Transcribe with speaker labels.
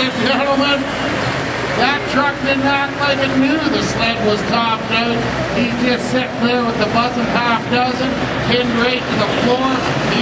Speaker 1: and gentlemen, that truck did not even knew the sled was topped out. He's just sitting there with the buzzing half dozen, pinned right to the floor. He